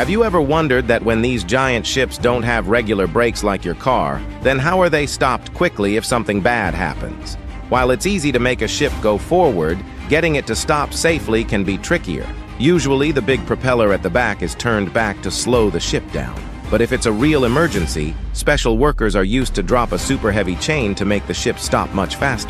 Have you ever wondered that when these giant ships don't have regular brakes like your car, then how are they stopped quickly if something bad happens? While it's easy to make a ship go forward, getting it to stop safely can be trickier. Usually, the big propeller at the back is turned back to slow the ship down. But if it's a real emergency, special workers are used to drop a super heavy chain to make the ship stop much faster.